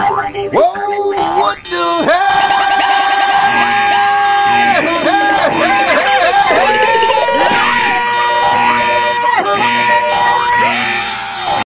Whoa.